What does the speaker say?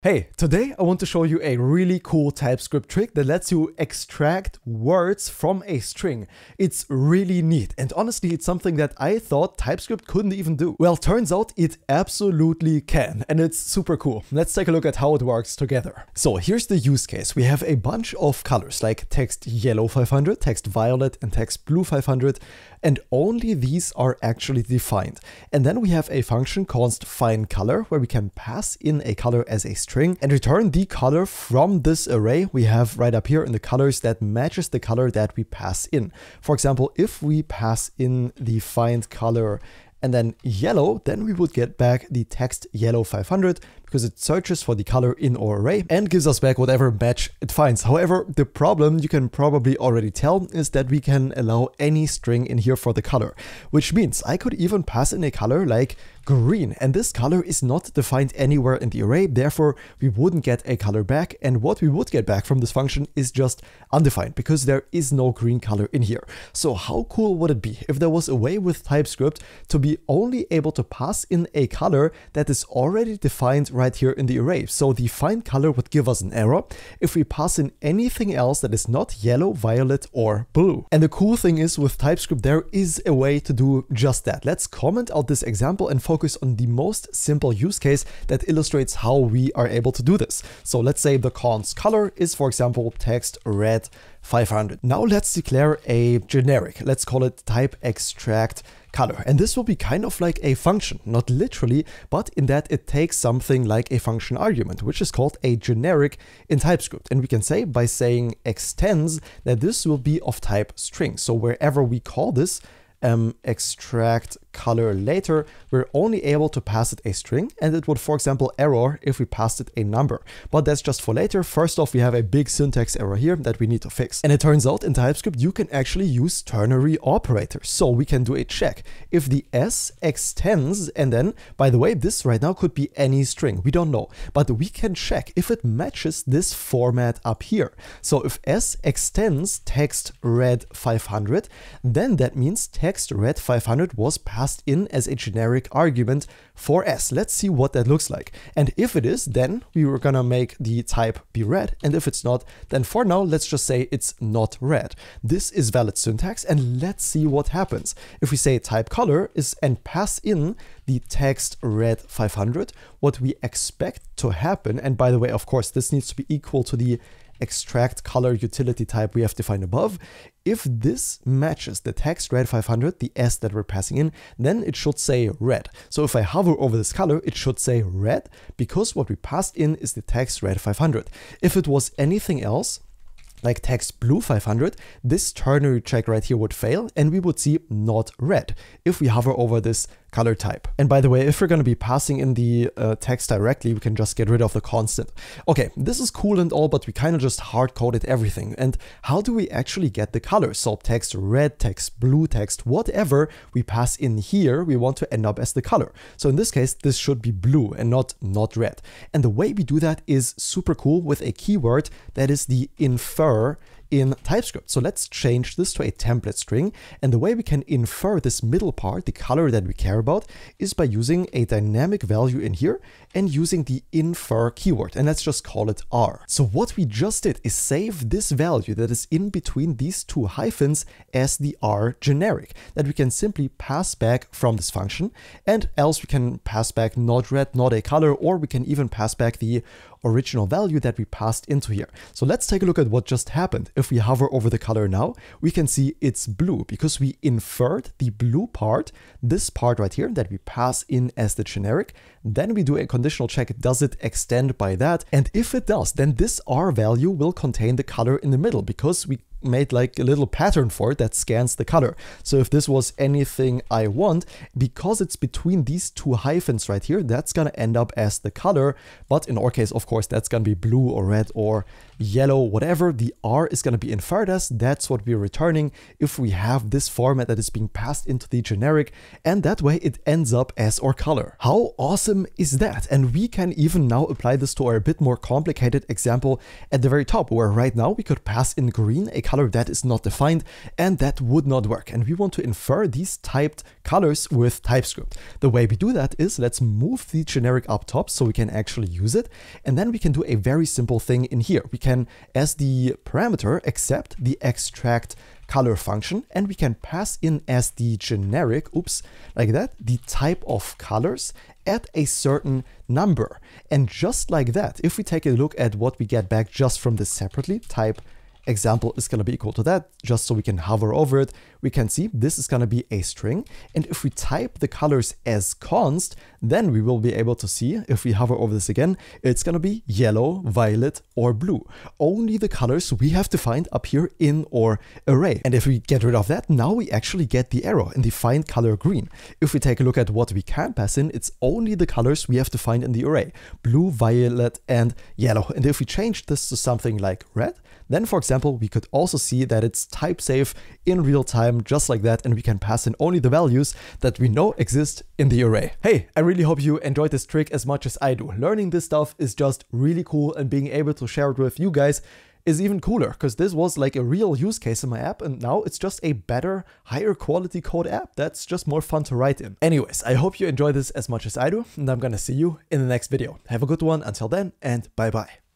Hey, today I want to show you a really cool TypeScript trick that lets you extract words from a string. It's really neat and honestly it's something that I thought TypeScript couldn't even do. Well, turns out it absolutely can and it's super cool. Let's take a look at how it works together. So here's the use case. We have a bunch of colors like text yellow 500, text violet and text blue 500 and only these are actually defined. And then we have a function called find color where we can pass in a color as a string and return the color from this array we have right up here in the colors that matches the color that we pass in. For example, if we pass in the find color and then yellow, then we would get back the text yellow 500 because it searches for the color in our array and gives us back whatever match it finds. However, the problem you can probably already tell is that we can allow any string in here for the color, which means I could even pass in a color like green and this color is not defined anywhere in the array therefore we wouldn't get a color back and what we would get back from this function is just undefined because there is no green color in here. So how cool would it be if there was a way with TypeScript to be only able to pass in a color that is already defined right here in the array. So the find color would give us an error if we pass in anything else that is not yellow, violet, or blue. And the cool thing is with TypeScript, there is a way to do just that. Let's comment out this example and focus on the most simple use case that illustrates how we are able to do this. So let's say the const color is, for example, text red 500. Now let's declare a generic. Let's call it type extract color. And this will be kind of like a function, not literally, but in that it takes something like a function argument, which is called a generic in TypeScript. And we can say by saying extends that this will be of type string. So wherever we call this, um, extract color later, we're only able to pass it a string and it would, for example, error if we passed it a number. But that's just for later. First off, we have a big syntax error here that we need to fix. And it turns out in TypeScript, you can actually use ternary operators. So we can do a check. If the S extends, and then, by the way, this right now could be any string. We don't know. But we can check if it matches this format up here. So if S extends text red 500, then that means text red 500 was passed passed in as a generic argument for s. Let's see what that looks like. And if it is, then we were gonna make the type be red. And if it's not, then for now, let's just say it's not red. This is valid syntax and let's see what happens. If we say type color is and pass in the text red 500, what we expect to happen, and by the way, of course, this needs to be equal to the extract color utility type we have defined above. If this matches the text red 500, the S that we're passing in, then it should say red. So if I hover over this color, it should say red because what we passed in is the text red 500. If it was anything else, like text blue 500, this ternary check right here would fail and we would see not red if we hover over this color type. And by the way, if we're going to be passing in the uh, text directly, we can just get rid of the constant. Okay, this is cool and all, but we kind of just hard coded everything. And how do we actually get the color? So text red, text blue, text whatever we pass in here, we want to end up as the color. So in this case, this should be blue and not not red. And the way we do that is super cool with a keyword that is the infer in TypeScript. So let's change this to a template string. And the way we can infer this middle part, the color that we care about, is by using a dynamic value in here and using the infer keyword. And let's just call it R. So what we just did is save this value that is in between these two hyphens as the R generic that we can simply pass back from this function. And else we can pass back not red, not a color, or we can even pass back the original value that we passed into here. So let's take a look at what just happened. If we hover over the color now, we can see it's blue because we inferred the blue part, this part right here that we pass in as the generic. Then we do a conditional check, does it extend by that? And if it does, then this R value will contain the color in the middle because we made like a little pattern for it that scans the color. So if this was anything I want, because it's between these two hyphens right here, that's gonna end up as the color. But in our case, of course, that's gonna be blue or red or yellow, whatever the R is gonna be inferred as, that's what we're returning if we have this format that is being passed into the generic, and that way it ends up as our color. How awesome awesome is that? And we can even now apply this to our a bit more complicated example at the very top, where right now we could pass in green, a color that is not defined, and that would not work. And we want to infer these typed colors with TypeScript. The way we do that is let's move the generic up top so we can actually use it. And then we can do a very simple thing in here. We can, as the parameter, accept the extract color function and we can pass in as the generic, oops, like that, the type of colors at a certain number. And just like that, if we take a look at what we get back just from this separately, type example is going to be equal to that, just so we can hover over it. We can see this is going to be a string. And if we type the colors as const, then we will be able to see, if we hover over this again, it's going to be yellow, violet, or blue. Only the colors we have defined up here in our array. And if we get rid of that, now we actually get the arrow and define color green. If we take a look at what we can pass in, it's only the colors we have defined in the array, blue, violet, and yellow. And if we change this to something like red, then for example, we could also see that it's type safe in real time, just like that, and we can pass in only the values that we know exist in the array. Hey, I really hope you enjoyed this trick as much as I do. Learning this stuff is just really cool and being able to share it with you guys is even cooler because this was like a real use case in my app and now it's just a better, higher quality code app that's just more fun to write in. Anyways, I hope you enjoy this as much as I do and I'm gonna see you in the next video. Have a good one until then and bye bye.